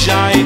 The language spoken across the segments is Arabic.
shine.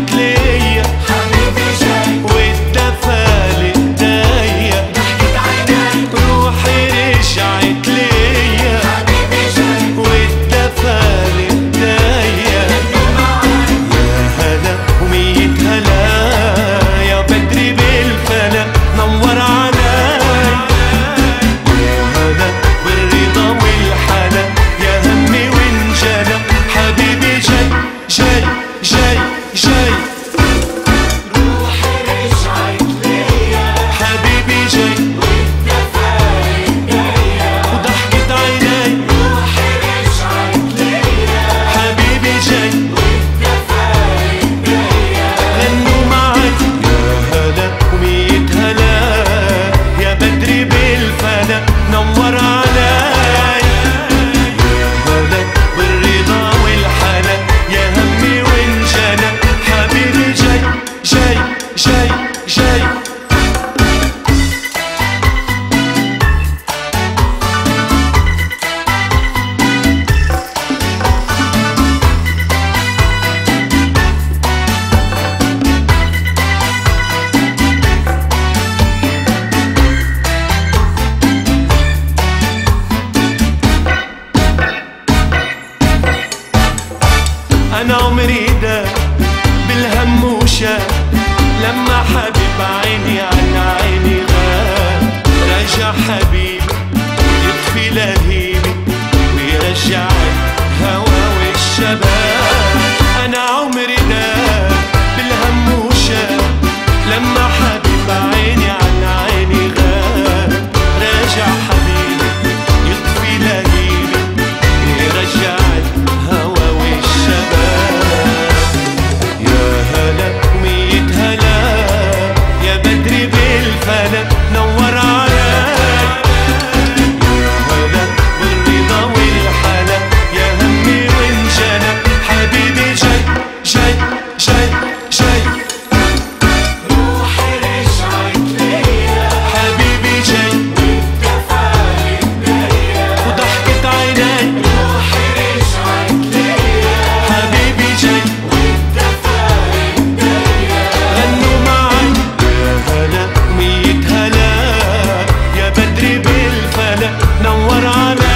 بعيدة بالهموشة لما حبيب عيني عن عيني غاب رجع حبيب Amen.